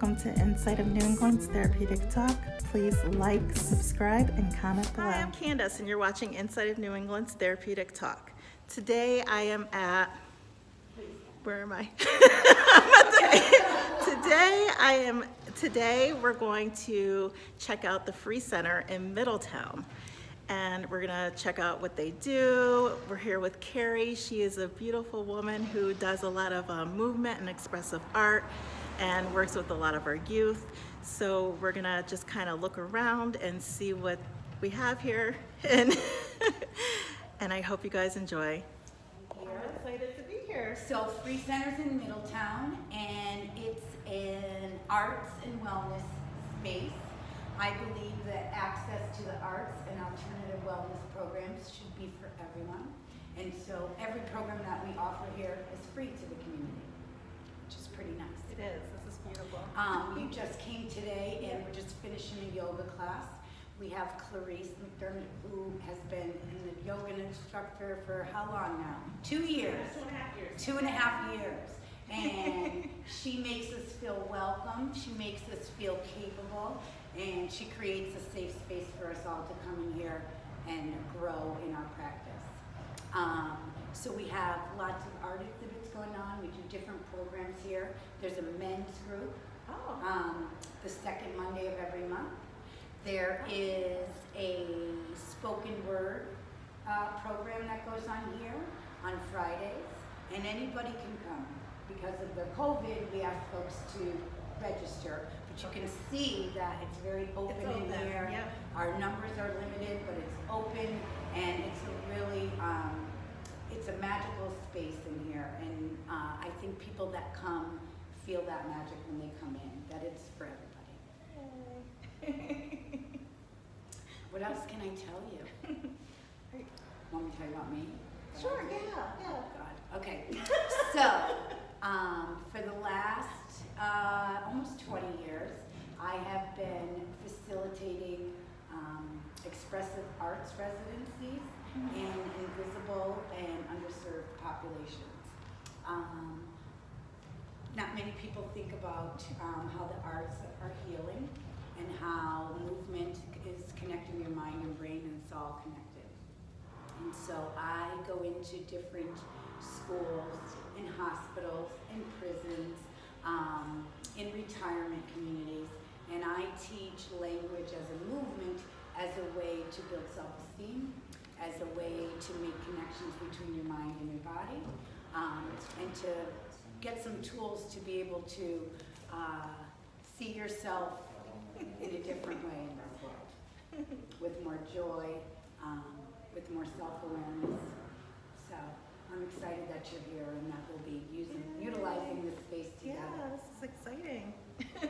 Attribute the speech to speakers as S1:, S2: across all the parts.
S1: welcome to Insight of New England's Therapeutic Talk. Please like, subscribe, and comment below. Hi, I'm Candyce, and you're watching Insight of New England's Therapeutic Talk. Today I am at, where am I? today I am, today we're going to check out the Free Center in Middletown and we're gonna check out what they do. We're here with Kerry. She is a beautiful woman who does a lot of um, movement and expressive art and works with a lot of our youth. So we're gonna just kind of look around and see what we have here. And, and I hope you guys enjoy.
S2: We're excited to be here. So Free Center's in Middletown and it's an arts and wellness space. I believe that access to the arts and alternative wellness programs should be for everyone. And so every program that we offer here is free to the community, which is pretty nice.
S1: It is. This is beautiful.
S2: Um, you just came today and we're just finishing a yoga class. We have Clarice McDermott, who has been a yoga instructor for how long now? Two years.
S1: Two and a half years.
S2: Two and a half years. And she makes us feel welcome. She makes us feel capable and she creates a safe space for us all to come in here and grow in our practice. Um, so we have lots of art exhibits going on. We do different programs here. There's a men's group oh. um, the second Monday of every month. There is a spoken word uh, program that goes on here on Fridays, and anybody can come. Because of the COVID, we ask folks to register, but you can see that it's very open, it's open. in here. Yep. Our numbers are limited, but it's open and it's a really, um, it's a magical space in here. And uh, I think people that come feel that magic when they come in, that it's for everybody. what else can I tell you? Want me to tell you about me?
S1: Sure, yeah, yeah.
S2: Oh, God. Okay. so, um, for the last uh, almost 20 years. I have been facilitating um, expressive arts residencies mm-hmm. in invisible and underserved populations. Um, not many people think about um, how the arts are healing and how movement is connecting your mind and brain and it's all connected. And so I go into different schools and hospitals and prisons um, in retirement communities. And I teach language as a movement, as a way to build self-esteem, as a way to make connections between your mind and your body, um, and to get some tools to be able to uh, see yourself in a different way in this world, with more joy, um, with more self-awareness. So I'm excited that you're here and that we'll be using, utilizing this space together.
S1: Yeah, this is exciting.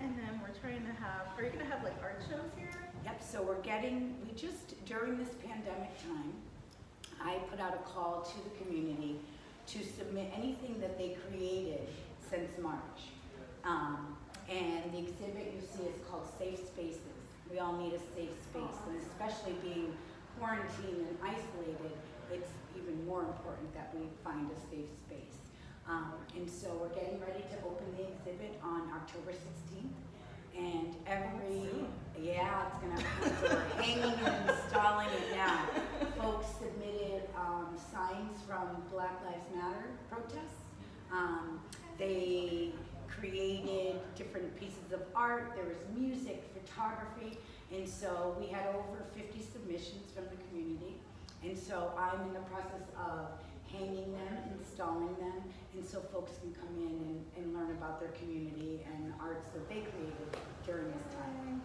S1: and then we're trying to have, are you gonna have like art shows here?
S2: Yep, so we're getting, we just, during this pandemic time, I put out a call to the community to submit anything that they created since March. Um, and the exhibit you see is called Safe Spaces. We all need a safe space, and especially being quarantined and isolated, it's even more important that we find a safe space. Um, and so we're getting ready to open the exhibit on October 16th. And every, yeah, it's gonna, we're hanging and installing it now. Folks submitted um, signs from Black Lives Matter protests. Um, they created different pieces of art. There was music, photography. And so we had over 50 submissions from the community. And so I'm in the process of hanging them, installing them, and so folks can come in and, and learn about their community and arts that they created during this time.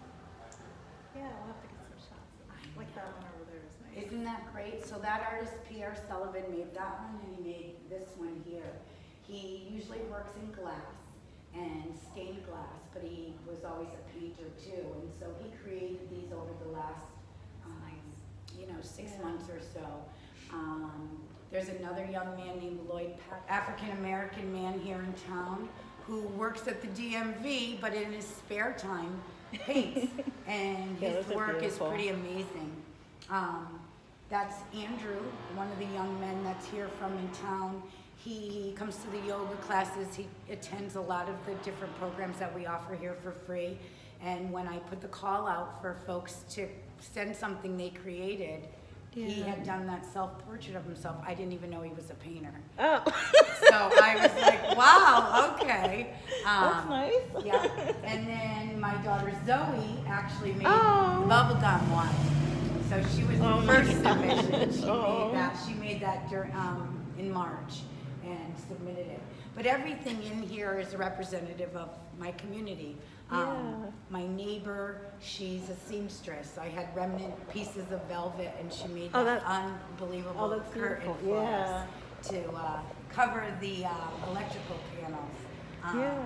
S1: Yeah, we'll have to get some shots. I Like that one over there is nice.
S2: Isn't that great? So that artist, P.R. Sullivan, made that one and he made this one here. He usually works in glass and stained glass, but he was always a painter too. And so he created these over the last you know, six yeah. months or so. Um, there's another young man named Lloyd, African American man here in town, who works at the DMV, but in his spare time paints, and his yeah, work is pretty amazing. Um, that's Andrew, one of the young men that's here from in town. he comes to the yoga classes. He attends a lot of the different programs that we offer here for free. And when I put the call out for folks to send something they created, he had done that self portrait of himself. I didn't even know he was a painter.
S1: Oh.
S2: So I was like, wow, okay.
S1: That's
S2: Um,
S1: nice.
S2: yeah. And then my daughter Zoe actually made
S1: Oh.
S2: bubblegum one. So she was
S1: Oh
S2: the first submission. She
S1: Oh.
S2: made that. She made that dur um, in March and submitted it. But everything in here is a representative of my community. Um,
S1: Yeah.
S2: My neighbor, she's a seamstress. I had remnant pieces of velvet, and she made
S1: Oh,
S2: that- unbelievable
S1: oh, that's
S2: curtain
S1: beautiful.
S2: for
S1: Yeah.
S2: us to uh, cover the uh, electrical panels. Um,
S1: Yeah.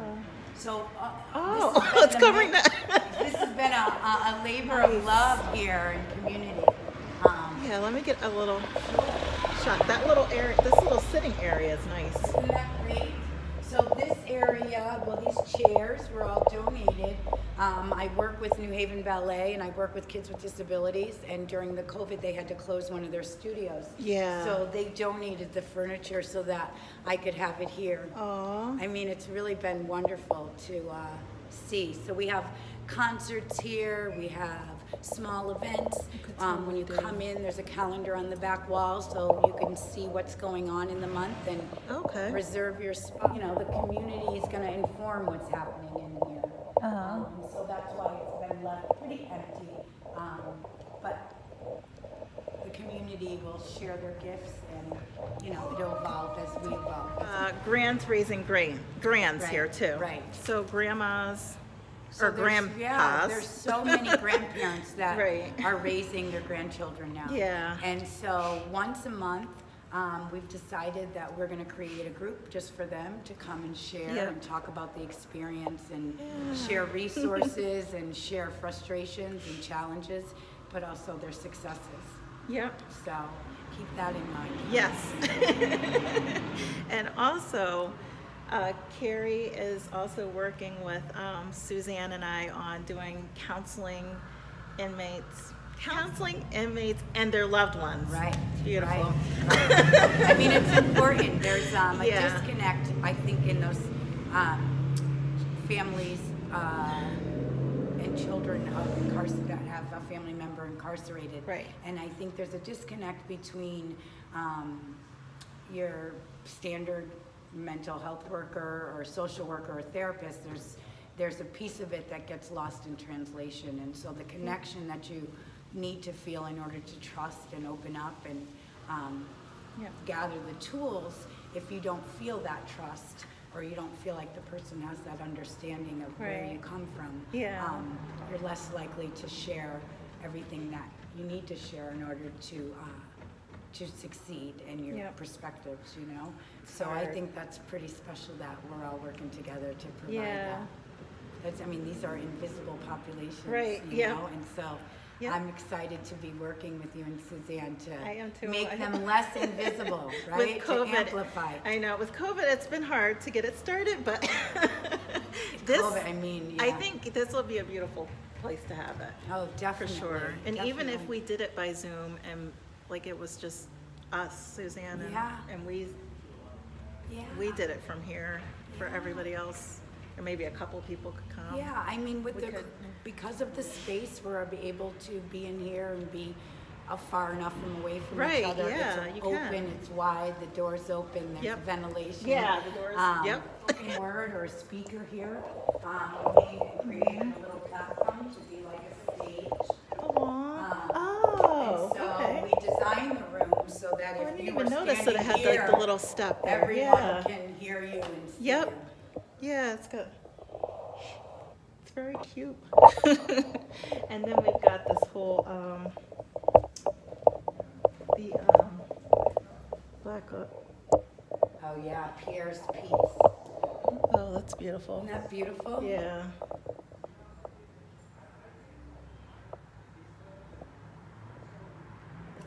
S2: So. Uh,
S1: Oh,
S2: this has been
S1: it's covering that.
S2: This has been a, a, a labor
S1: Nice.
S2: of love here in community. Um,
S1: Yeah, let me get a little shot. That little area, this little sitting area is nice.
S2: Isn't that great? So this area, well, these chairs were all donated. Um, I work with New Haven Ballet and I work with kids with disabilities. And during the COVID, they had to close one of their studios.
S1: Yeah.
S2: So they donated the furniture so that I could have it here.
S1: Aw.
S2: I mean, it's really been wonderful to uh, see. So we have concerts here, we have small events. Um, when you come in, there's a calendar on the back wall so you can see what's going on in the month and
S1: Okay.
S2: reserve your spot. You know, the community is going to inform what's happening in here.
S1: Uh-huh.
S2: Um, so that's why it's been left pretty empty. Um, but the community will share their gifts and, you know, it'll evolve as we evolve.
S1: Uh, Grand's raising grain, grands
S2: Right,
S1: here too.
S2: right.
S1: So grandmas
S2: So
S1: or
S2: there's- Yeah, there's so many grandparents that
S1: Right.
S2: are raising their grandchildren now.
S1: Yeah.
S2: And so once a month, um, we've decided that we're gonna create a group just for them to come and share
S1: Yeah.
S2: and talk about the experience and
S1: Yeah.
S2: share resources and share frustrations and challenges, but also their successes.
S1: Yep.
S2: So keep that in mind.
S1: Yes. and also, uh, Kerry is also working with um, Suzanne and I on doing counseling inmates, counseling inmates and their loved ones.
S2: Right.
S1: It's beautiful.
S2: right, right. I mean, it's important. There's um, a
S1: Yeah.
S2: disconnect, I think, in those um, families uh, and children of incarcer- that have a family member incarcerated.
S1: Right.
S2: And I think there's a disconnect between um, your standard mental health worker or social worker or therapist. There's there's a piece of it that gets lost in translation, and so the connection that you need to feel in order to trust and open up and um,
S1: Yeah.
S2: gather the tools. If you don't feel that trust, or you don't feel like the person has that understanding of where you come from,
S1: Yeah.
S2: um, you're less likely to share everything that you need to share in order to uh, to succeed in your
S1: Yep.
S2: perspectives. You know, so I think that's pretty special that we're all working together to provide
S1: Yeah.
S2: that. That's, I mean, these are invisible populations,
S1: Right,
S2: you
S1: yeah.
S2: know, and so
S1: Yeah.
S2: I'm excited to be working with you and Suzanne to
S1: I am too.
S2: make them less invisible, right?
S1: With COVID,
S2: To amplify.
S1: I know with COVID, it's been hard to get it started, but this,
S2: COVID, I mean,
S1: I think this will be a beautiful place to have it.
S2: Oh,
S1: For sure. And even if we did it by Zoom and like it was just us, Suzanne, and,
S2: Yeah.
S1: and we,
S2: yeah.
S1: we did it from here for
S2: Yeah.
S1: everybody else, or maybe a couple people could come.
S2: Yeah, I mean, with
S1: we
S2: the,
S1: could-
S2: because of the space, we're able to be in here and be far enough from away from
S1: Right,
S2: each other.
S1: yeah,
S2: It's
S1: you
S2: open,
S1: can.
S2: it's wide, the door's open, there's
S1: Yep.
S2: ventilation.
S1: Yeah, the doors-
S2: Um,
S1: yep.
S2: word or a speaker here. Um, we created a little platform to be like a stage.
S1: Aw.
S2: Um,
S1: Oh,
S2: And so
S1: okay.
S2: we designed the room so that
S1: Oh, I
S2: if
S1: didn't
S2: you
S1: even notice that it had like the
S2: here,
S1: little step there.
S2: everyone
S1: Yeah.
S2: can hear you and see
S1: Yep.
S2: you.
S1: Yeah, it's good. It's very cute. and then we've got this whole um the um black uh,
S2: Oh, yeah, Pierre's piece.
S1: oh that's beautiful.
S2: Isn't that beautiful?
S1: Yeah.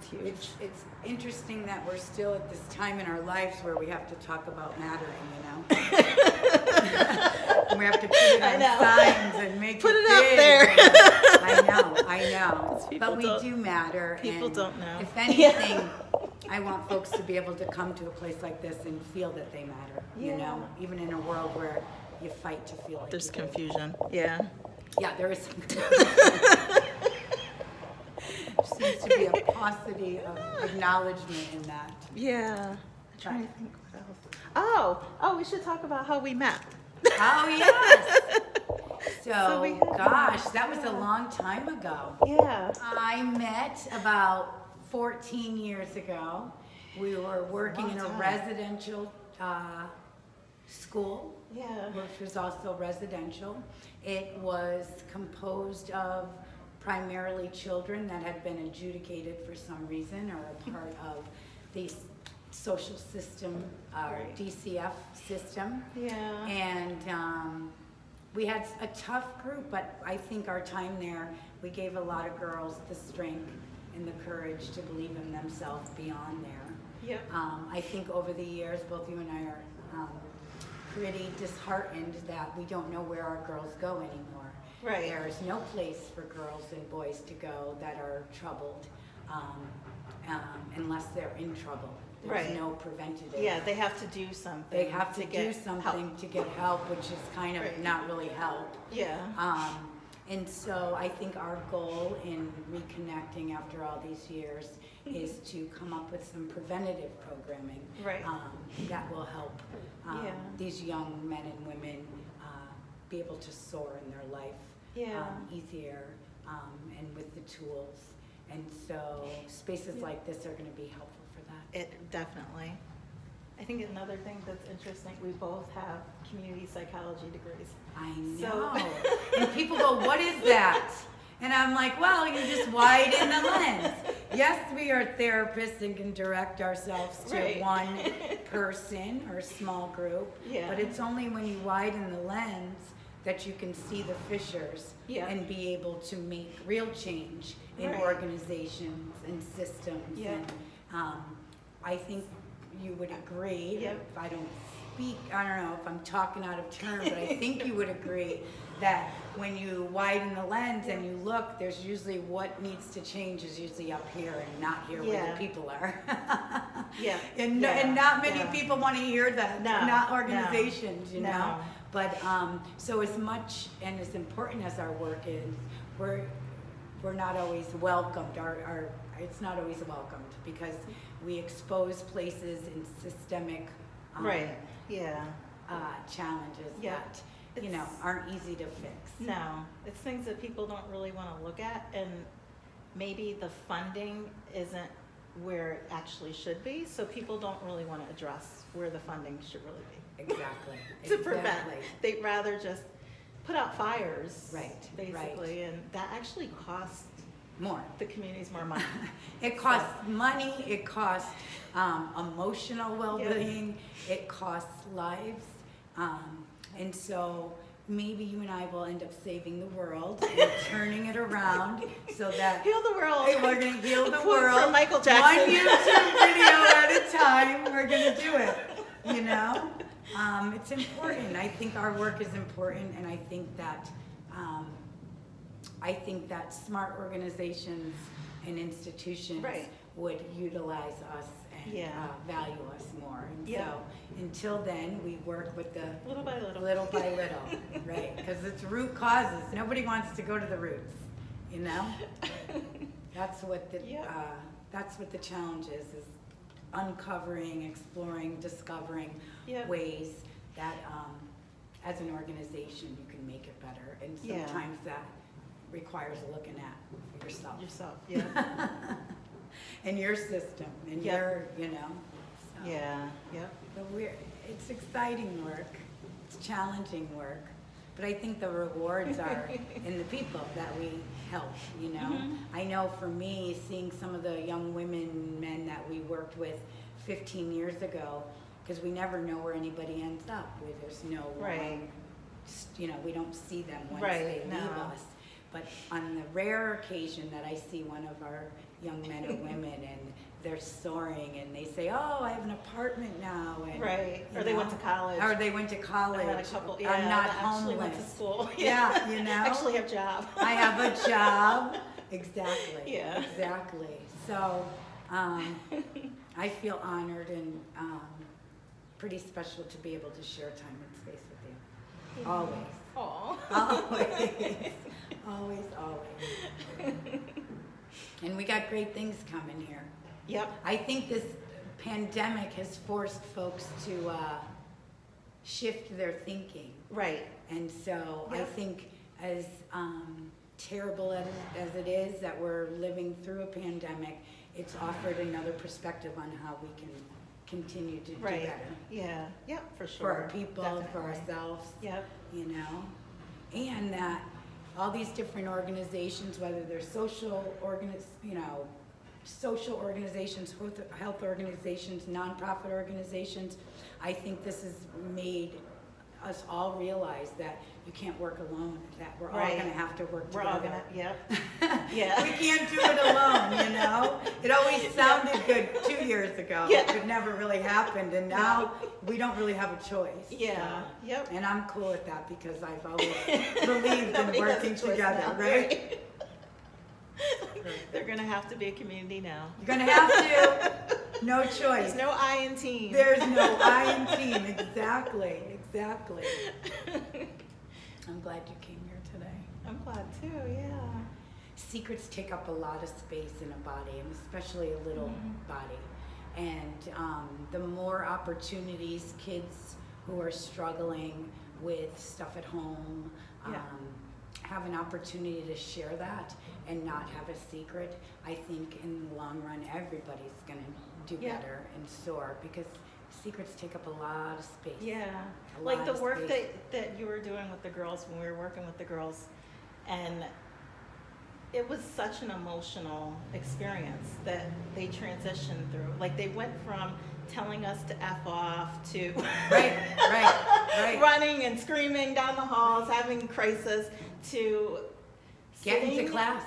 S1: It's huge.
S2: It's, it's interesting that we're still at this time in our lives where we have to talk about mattering, you know? And we have to put it on signs and make
S1: Put
S2: it
S1: it there.
S2: I know, I know. But we
S1: don't-
S2: matter.
S1: people don't know.
S2: If
S1: Yeah.
S2: anything, I want folks to be able to come to a place like this and feel that they matter, you know, even in a world where you fight to feel like
S1: There's
S2: you do.
S1: confusion. Yeah.
S2: Yeah, there is some confusion. Seems to be a paucity of acknowledgement in that.
S1: Yeah. I'm trying to think what else. Oh, oh, we should talk about how we met.
S2: Oh, yes.
S1: So
S2: So, gosh, that was a long time ago.
S1: Yeah.
S2: I met about 14 years ago. We were working in a residential uh, school,
S1: Yeah.
S2: which was also residential. It was composed of primarily children that had been adjudicated for some reason or a part of the social system, uh,
S1: Right.
S2: DCF system.
S1: Yeah.
S2: And um, we had a tough group, but I think our time there, we gave a lot of girls the strength and the courage to believe in themselves beyond there.
S1: Yep.
S2: Um, I think over the years, both you and I are um, pretty disheartened that we don't know where our girls go anymore.
S1: Right.
S2: There's no place for girls and boys to go that are troubled um, um, unless they're in trouble. There's
S1: Right.
S2: no preventative.
S1: Yeah, they have to do something.
S2: They have to do
S1: get
S2: something
S1: help.
S2: to get help, which is kind of
S1: Right.
S2: not really help.
S1: Yeah.
S2: Um, and so I think our goal in reconnecting after all these years is to come up with some preventative programming.
S1: Right.
S2: um, That will help um,
S1: Yeah.
S2: these young men and women uh, be able to soar in their life
S1: Yeah.
S2: um, easier um, and with the tools. And so spaces
S1: Yeah.
S2: like this are going to be helpful for that.
S1: It definitely. I think another thing that's interesting, we both have community psychology degrees.
S2: I
S1: So-
S2: know. and people go, what is that? And I'm like, well, you just widen the lens. Yes, we are therapists and can direct ourselves to
S1: Right.
S2: one person or small group.
S1: Yeah.
S2: But it's only when you widen the lens that you can see the fissures
S1: Yeah.
S2: and be able to make real change in
S1: Right.
S2: organizations and systems.
S1: Yeah.
S2: And um, I think you would agree.
S1: Yep.
S2: If I don't speak, I don't know if I'm talking out of turn, but I think you would agree that when you widen the lens and you look, there's usually what needs to change is usually up here and not here where the people are.
S1: Yeah.
S2: And,
S1: Yeah.
S2: and not many
S1: Yeah.
S2: people want to hear that.
S1: No,
S2: Not
S1: no,
S2: organizations, you know.
S1: no.
S2: But um, so as much and as important as our work is, we're we're not always welcomed. Our, our it's not always welcomed because we expose places in systemic um,
S1: Right, yeah.
S2: uh, challenges
S1: Yeah.
S2: that you know aren't easy to fix.
S1: No, it's things that people don't really want to look at, and maybe the funding isn't where it actually should be, so people don't really want to address where the funding should really be.
S2: Exactly.
S1: To prevent,
S2: exactly.
S1: they'd rather just put out fires.
S2: Right, right.
S1: Basically, and that actually costs
S2: More.
S1: the communities more money.
S2: It costs money, it costs um, emotional well-being, it costs lives. Um, and so maybe you and I will end up saving the world and turning it around so that
S1: Heal the world.
S2: Hey, we're gonna heal the world.
S1: from Michael Jackson.
S2: One YouTube video at a time. We're gonna do it. You know, um, it's important. I think our work is important, and I think that um, I think that smart organizations and institutions
S1: Right.
S2: would utilize us and
S1: Yeah.
S2: uh, value us more. And
S1: Yeah.
S2: so until then, we work with the
S1: Little by little.
S2: little by little, right? Because it's root causes. Nobody wants to go to the roots, you know. That's what the
S1: Yeah.
S2: uh, that's what the challenge is: is uncovering, exploring, discovering
S1: Yeah.
S2: ways that, um, as an organization, you can make it better. And
S1: Yeah.
S2: sometimes that requires looking at yourself
S1: Yourself, yeah.
S2: and your system and
S1: Yeah.
S2: your, you know. so.
S1: Yeah, yep.
S2: But we're, it's exciting work, it's challenging work, but I think the rewards are in the people that we help, you know?
S1: Mhm.
S2: I know for me, seeing some of the young women, men that we worked with 15 years ago, because we never know where anybody ends up, where there's no,
S1: Right.
S2: um, you know, we don't see them once
S1: Right,
S2: they leave
S1: no.
S2: us. But on the rare occasion that I see one of our young men or women and they're soaring and they say, "Oh, I have an apartment now," and
S1: Right, or they
S2: know,
S1: went to college.
S2: or they went to college.
S1: I had a couple, yeah,
S2: I'm not
S1: actually went to school.
S2: Yeah, you know?
S1: Actually have a job.
S2: I have a job. Exactly.
S1: Yeah.
S2: Exactly. So, Um, I feel honored and um, pretty special to be able to share time and space with you. Always.
S1: Aw.
S2: Always. always, always. And we got great things coming here.
S1: Yep.
S2: I think this pandemic has forced folks to uh, shift their thinking.
S1: Right.
S2: And so I think as um, terrible as, as it is that we're living through a pandemic, it's offered another perspective on how we can continue to do
S1: Right.
S2: better.
S1: Yeah. Yep. For sure.
S2: For our people, for ourselves,
S1: Yep.
S2: you know? And that all these different organizations, whether they're social organiz, you know, social organizations, health- health organizations, nonprofit organizations, I think this has made us all realize that you can't work alone, that we're all gonna have to work
S1: We're
S2: together.
S1: all gonna. Yep. Yeah.
S2: We can't do it alone, you know? It always sounded good two years ago.
S1: Yeah.
S2: It never really happened, and now we don't really have a choice.
S1: Yeah. Yep.
S2: And I'm cool with that because I've always believed in
S1: Nobody has a
S2: working together,
S1: now,
S2: right?
S1: They're gonna have to be a community now.
S2: You're gonna have to. No choice.
S1: There's no I in team.
S2: There's no I in team. Exactly. Exactly. I'm glad you came here today.
S1: I'm glad too. Yeah.
S2: secrets take up a lot of space in a body and especially a little
S1: Mhm.
S2: body and um, the more opportunities kids who are struggling with stuff at home
S1: Yeah.
S2: um, have an opportunity to share that and not have a secret i think in the long run everybody's going to do
S1: Yeah.
S2: better and soar because secrets take up a lot of space
S1: Yeah, like the work
S2: space.
S1: that, that you were doing with the girls when we were working with the girls, and it was such an emotional experience that they transitioned through. Like they went from telling us to f off to
S2: right right right
S1: running and screaming down the halls, having crisis, to
S2: get into class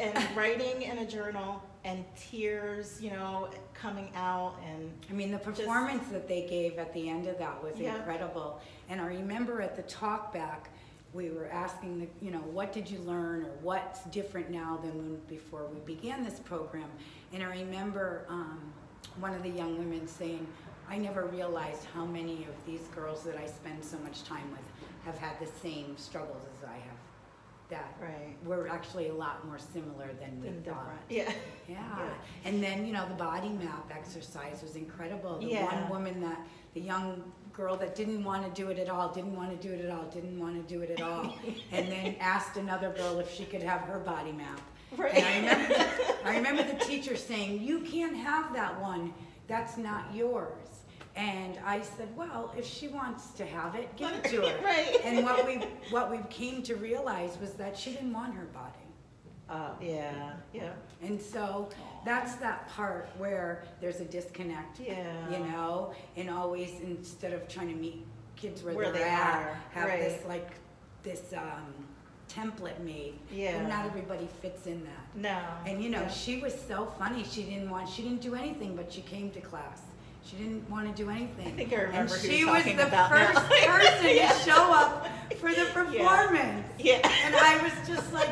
S1: and writing in a journal and tears, you know, coming out and
S2: I mean, the
S1: Just-
S2: performance that they gave at the end of that was
S1: Yeah.
S2: incredible. And I remember at the talk back, we were asking the, you know, what did you learn or what's different now than when before we began this program? And I remember um, one of the young women saying, I never realized how many of these girls that I spend so much time with have had the same struggles as I have. That
S1: right.
S2: we're actually a lot more similar than we thought.
S1: different. Yeah.
S2: Yeah, and then, you know, the body map exercise was incredible. The
S1: Yeah.
S2: one woman that, the young girl that didn't want to do it at all, didn't want to do it at all, didn't want to do it at all, and then asked another girl if she could have her body map.
S1: Right.
S2: And I remember, the, I remember the teacher saying, "You can't have that one. That's not yours." And I said, "Well, if she wants to have it, give it to her."
S1: Right.
S2: And what we what we came to realize was that she didn't want her body.
S1: Uh, yeah, yeah,
S2: And so that's that part where there's a disconnect,
S1: yeah.
S2: you know, and always instead of trying to meet kids where,
S1: Where
S2: they're
S1: they
S2: at,
S1: are,
S2: have this like this um, template made.
S1: Yeah.
S2: And not everybody fits in that.
S1: No.
S2: And you know, she was so funny. She didn't want. She didn't do anything, but she came to class. She didn't want to do anything.
S1: I think I remember
S2: and she was the first person
S1: Yeah.
S2: to show up for the performance.
S1: Yeah.
S2: And I was just like,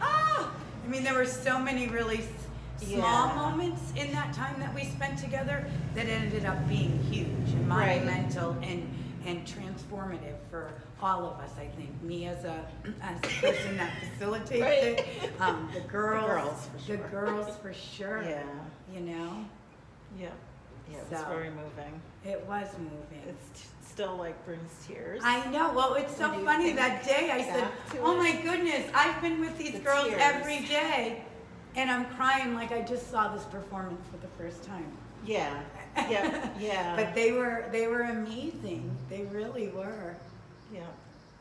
S2: ah. I mean, there were so many really small
S1: Yeah.
S2: moments in that time that we spent together that ended up being huge and
S1: Right.
S2: monumental and and transformative for all of us. I think me as a as a person that facilitates
S1: Right.
S2: it, um, the girls,
S1: girls, for
S2: the
S1: sure.
S2: girls for sure.
S1: Yeah,
S2: You know,
S1: yeah, yeah. It's
S2: So-
S1: very moving.
S2: it was moving.
S1: It's still like brings tears.
S2: I know. Well, it's so funny that day I said, "Oh
S1: it.
S2: my goodness, I've been with these
S1: The
S2: girls
S1: tears.
S2: every day." And I'm crying like I just saw this performance for the first time.
S1: yeah, yeah, yeah.
S2: But they were they were amazing. They really were.
S1: yeah,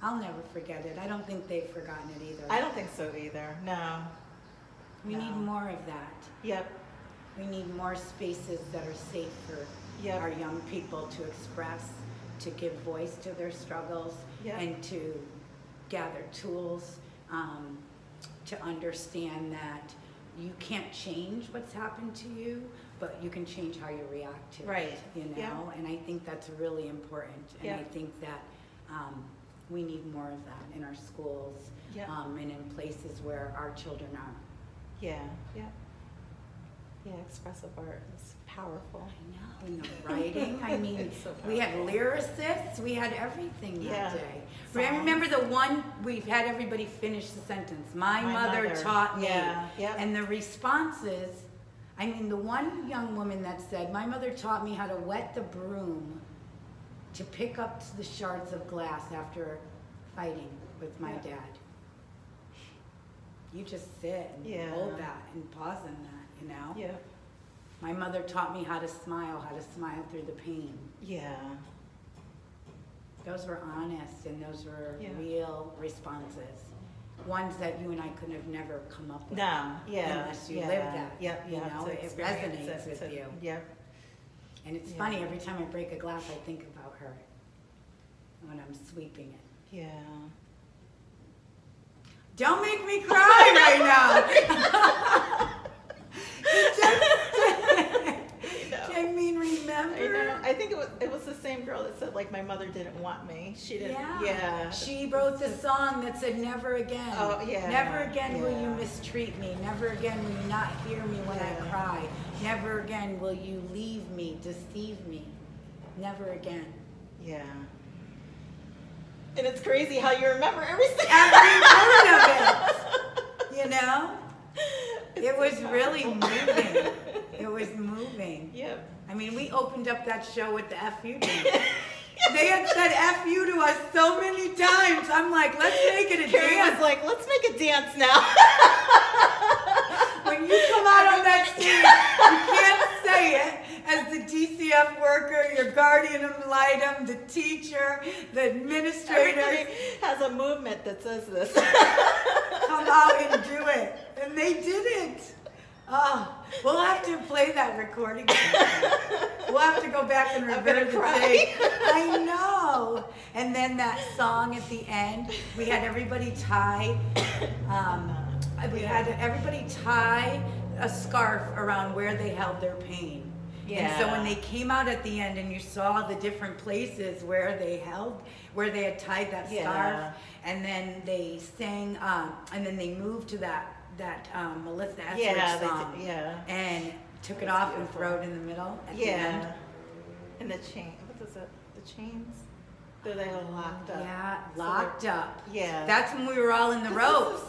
S2: I'll never forget it. I don't think they've forgotten it either.
S1: I don't think so either. No.
S2: we need more of that.
S1: Yep.
S2: We need more spaces that are safe for
S1: Yep.
S2: our young people to express, to give voice to their struggles,
S1: Yep.
S2: and to gather tools um, to understand that you can't change what's happened to you, but you can change how you react to
S1: Right.
S2: it. You know, and I think that's really important. And I think that um, we need more of that in our schools um, and in places where our children are.
S1: Yeah. Yeah. Yeah, expressive art is powerful.
S2: I know, and the writing, I mean,
S1: so
S2: we had lyricists, we had everything
S1: Yeah.
S2: that day.
S1: Songs.
S2: I remember the one, we've had everybody finish the sentence, my
S1: My
S2: mother
S1: mother.
S2: taught me.
S1: Yeah, yep.
S2: And the responses, I mean, the one young woman that said, my mother taught me how to wet the broom to pick up the shards of glass after fighting with my
S1: Yeah.
S2: dad. You just sit and
S1: Yeah.
S2: hold that and pause in that, you know?
S1: Yeah.
S2: My mother taught me how to smile, how to smile through the pain.
S1: Yeah.
S2: Those were honest and those were
S1: Yeah.
S2: real responses. Ones that you and I could have never come up with.
S1: No, yeah.
S2: Unless you
S1: yeah.
S2: live that,
S1: Yep,
S2: you
S1: you
S2: know, it resonates
S1: it
S2: with
S1: to-
S2: you.
S1: Yep.
S2: And it's
S1: Yeah.
S2: funny, every time I break a glass, I think about her when I'm sweeping it.
S1: Yeah.
S2: Don't make me cry right now. It just- I mean,
S1: I
S2: remember?
S1: know. I think it was it was the same girl that said like my mother didn't want me. She didn't.
S2: Yeah.
S1: Yeah.
S2: She wrote the song that said, Never again.
S1: Oh, yeah,
S2: Never again will you mistreat me. Never again will you not hear me when I cry. Never again will you leave me, deceive me. Never again.
S1: Yeah. And it's crazy how you remember every single
S2: Every word of it. You know?
S1: It's
S2: It was
S1: so
S2: really moving. It was moving.
S1: Yep.
S2: I mean, we opened up that show with the FU dance. They had said FU to us so many times. I'm like, let's make it a
S1: Carrie
S2: dance.
S1: was like, let's make a dance now.
S2: When you come out on that stage, you can't say it as the DCF worker, your guardian um, ad litem, um, the teacher, the administrator.
S1: Everybody has a movement that says this.
S2: Come out and do it. And they didn't. Oh, we'll have to play that recording. We'll have to go back and revert the tape. I know. And then that song at the end, we had everybody tie. Um, we had everybody tie a scarf around where they held their pain. Yeah. And so when they came out at the end and you saw the different places where they held, where they had tied that scarf, and then they sang, um, and then they moved to that that um, Melissa Etheridge
S1: yeah,
S2: song,
S1: did, yeah.
S2: and took it
S1: That's
S2: off and
S1: beautiful.
S2: threw it in the middle at the
S1: Yeah.
S2: end.
S1: And the chain, what is it? The chains? They're they all locked up.
S2: Yeah, locked
S1: they're-
S2: up.
S1: Yeah.
S2: That's when we were all in the ropes.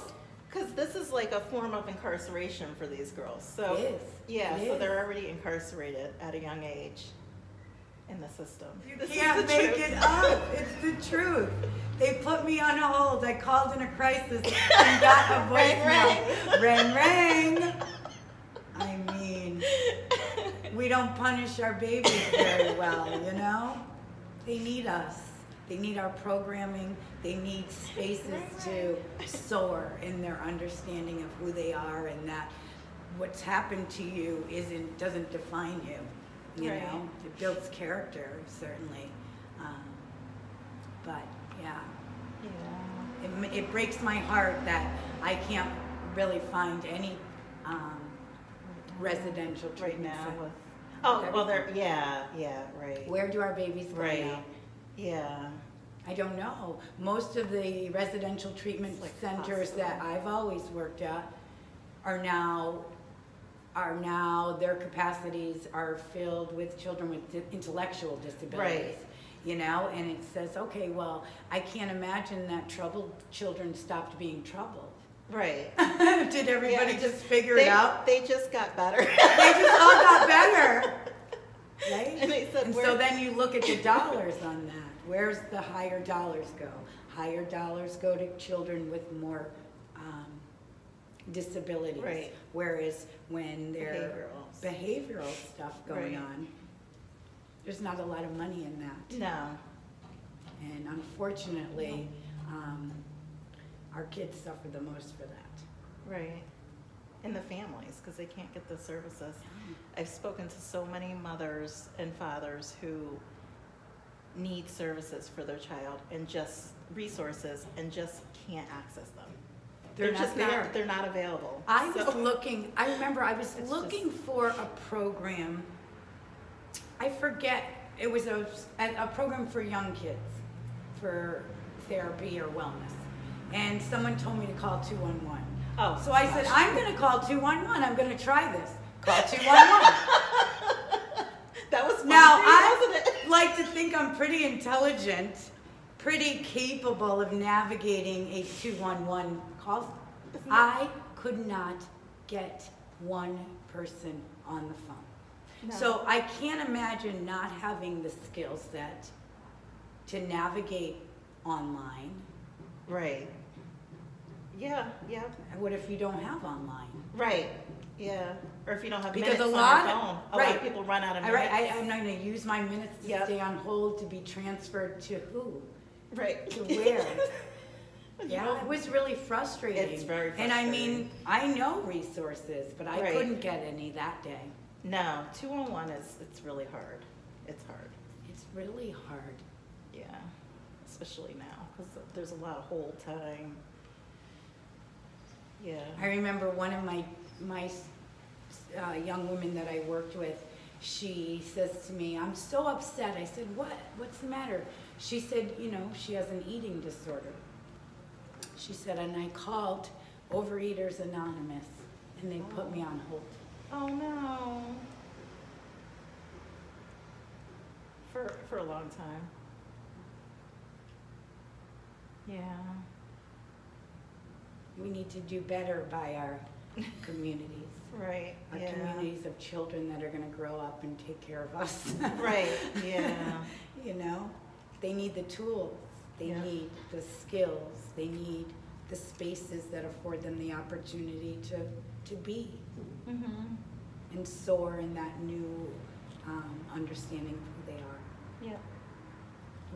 S1: Because this is like a form of incarceration for these girls. So
S2: It is.
S1: yeah,
S2: It
S1: so
S2: is.
S1: they're already incarcerated at a young age in the system.
S2: You
S1: This
S2: can't make
S1: truth.
S2: it up. It's the truth. They put me on hold. I called in a crisis and got a
S1: Ring,
S2: voicemail. Ring, ring. I mean, we don't punish our babies very well, you know? They need us. They need our programming. They need spaces to soar in their understanding of who they are and that what's happened to you isn't doesn't define you. You
S1: Right.
S2: know, it builds character certainly. Um, but yeah,
S1: Yeah.
S2: it, it breaks my heart that I can't really find any um, residential
S1: Right
S2: treatment
S1: now. With, oh well, they're yeah, yeah, right.
S2: Where do our babies go
S1: right.
S2: now?
S1: Yeah.
S2: I don't know. Most of the residential treatment
S1: Like
S2: centers that. I've always worked at are now, are now, their capacities are filled with children with intellectual disabilities.
S1: Right.
S2: You know, and it says, okay, well, I can't imagine that troubled children stopped being troubled.
S1: Right.
S2: Did everybody
S1: Yeah,
S2: just figure
S1: they,
S2: it out?
S1: They just got better.
S2: They just all got better. Right?
S1: And said,
S2: And so then you look at the dollars on that. Where's the higher dollars go? Higher dollars go to children with more um, disabilities.
S1: Right.
S2: Whereas when
S1: there's
S2: behavioral stuff going
S1: Right.
S2: on, there's not a lot of money in that.
S1: No.
S2: And unfortunately, um, our kids suffer the most for that.
S1: Right. And the families, because they can't get the services. I've spoken to so many mothers and fathers who need services for their child and just resources and just can't access them.
S2: They're not
S1: just
S2: there.
S1: not, they're not available.
S2: I was looking, I remember I was
S1: It's
S2: looking for a program. I forget, it was a, a program for young kids, for therapy or wellness. And someone told me to call 211.
S1: Oh,
S2: So I said. I'm gonna call 211, I'm gonna try this. Call 211.
S1: That was
S2: Now, I like to think I'm pretty intelligent, pretty capable of navigating a 211 call. I could not get one person on the phone.
S1: No.
S2: So I can't imagine not having the skill set to navigate online.
S1: Right. Yeah, yeah.
S2: What if you don't have online?
S1: Right. Yeah. Or if you don't have
S2: Because
S1: minutes
S2: a
S1: on your phone. A lot
S2: right.
S1: of people run out of minutes.
S2: right, I, I'm not gonna use my minutes to
S1: Yep.
S2: stay on hold to be transferred to who?
S1: right.
S2: To where? Yeah, it was really frustrating.
S1: It's very frustrating.
S2: And I mean, I know resources, but I
S1: Right.
S2: couldn't get any that day.
S1: No, 211 is, it's really hard. It's hard.
S2: It's really hard.
S1: Yeah. Especially now, because there's a lot of hold time. Yeah.
S2: I remember one of my, my uh, young women that I worked with, she says to me, I'm so upset. I said, what? What's the matter? She said, you know, she has an eating disorder. She said, and I called Overeaters Anonymous, and they put me on hold.
S1: Oh, no. For, for a long time. Yeah.
S2: We need to do better by our communities.
S1: Right.
S2: Our
S1: yeah.
S2: communities of children that are gonna grow up and take care of us.
S1: Right. Yeah.
S2: You know, they need the tools, they
S1: Yeah.
S2: need the skills, they need the spaces that afford them the opportunity to, to be
S1: mhm.
S2: and soar in that new, um, understanding of who they are.
S1: Yeah.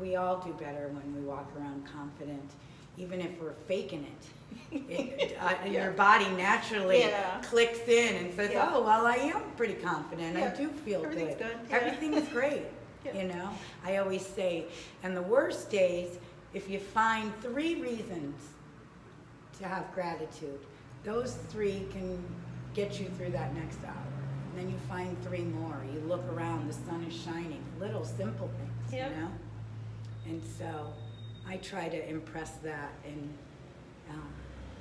S2: We all do better when we walk around confident, even if we're faking it. It- uh,
S1: Yeah.
S2: Your body naturally
S1: Yeah.
S2: clicks in and says,
S1: Yeah.
S2: oh, well, I am pretty confident, I do feel good.
S1: Everything's good, yeah.
S2: Everything's great, you know? I always say, and the worst days, if you find three reasons to have gratitude, those three can get you through that next hour. And then you find three more. You look around, the sun is shining, little simple things, you know? And so I try to impress that and um,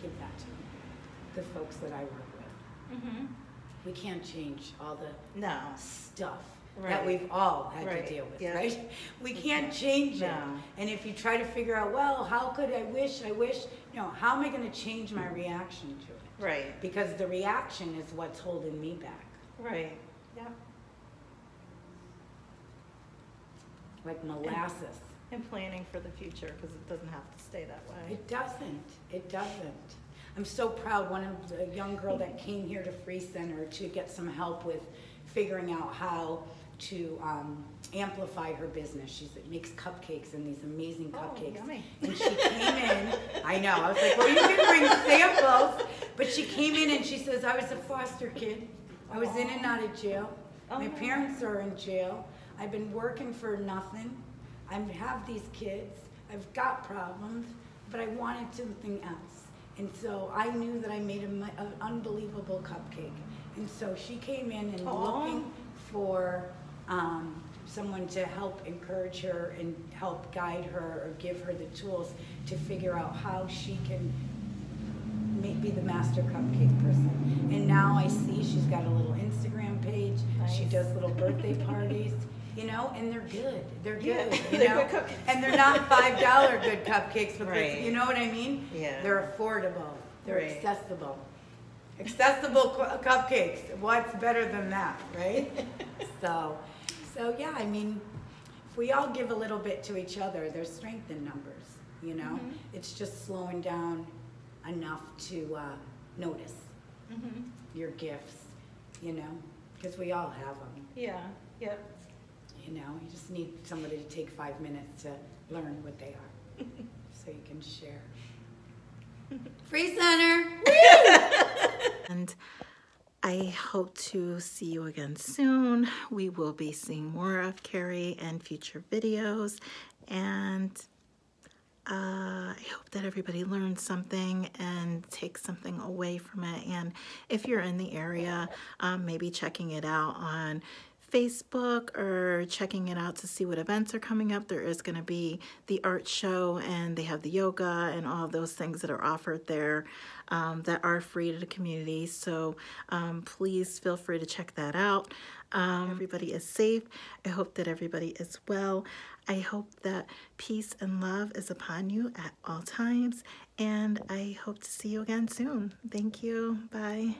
S2: give that to the folks that I work with.
S1: Mhm.
S2: We can't change all the
S1: No.
S2: stuff
S1: Right.
S2: that we've all had
S1: Right,
S2: to deal with,
S1: yeah.
S2: right? We can't change it. And if you try to figure out, well, how could I wish, I wish, you know, how am I going to change my reaction to it?
S1: Right.
S2: Because the reaction is what's holding me back.
S1: Right. Yeah.
S2: Like molasses.
S1: And planning for the future because it doesn't have to stay that way.
S2: It doesn't. It doesn't. I'm so proud. One of the young girl that came here to Free Center to get some help with figuring out how to um, amplify her business. She makes cupcakes and these amazing
S1: Oh,
S2: cupcakes.
S1: yummy.
S2: And she came in. I know. I was like, well, you can bring samples. But she came in and she says, I was a foster kid. I was in and out of jail. My
S1: Oh.
S2: parents are in jail. I've been working for nothing. I have these kids. I've got problems, but I wanted something else. And so I knew that I made an unbelievable cupcake. And so she came in and
S1: Aw.
S2: looking for um, someone to help encourage her and help guide her or give her the tools to figure out how she can be the master cupcake person. And now I see she's got a little Instagram page. She does little birthday parties, you know, and they're good. They're
S1: Yeah,
S2: good, you
S1: they're
S2: know.
S1: good.
S2: And they're not five dollar good cupcakes, but
S1: Right.
S2: you know what I mean?
S1: Yeah.
S2: They're affordable. They're
S1: Right.
S2: accessible. Accessible cu- cupcakes. What's better than that, right? so, so yeah. I mean, if we all give a little bit to each other, there's strength in numbers. You know,
S1: Mhm.
S2: it's just slowing down enough to uh, notice
S1: Mhm.
S2: your gifts. You know, because we all have them.
S1: Yeah. Yep.
S2: You know, you just need somebody to take five minutes to learn what they are, so you can share. Free Center.
S1: And I hope to see you again soon. We will be seeing more of Kerry in future videos. And uh, I hope that everybody learns something and takes something away from it. And if you're in the area, um, maybe checking it out on
S3: Facebook or checking it out to see what events are coming up, there is going to be the art show and they have the yoga and all those things that are offered there um, that are free to the community. So um, please feel free to check that out. Um, everybody is safe. I hope that everybody is well. I hope that peace and love is upon you at all times. And I hope to see you again soon. Thank you. Bye.